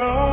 Oh.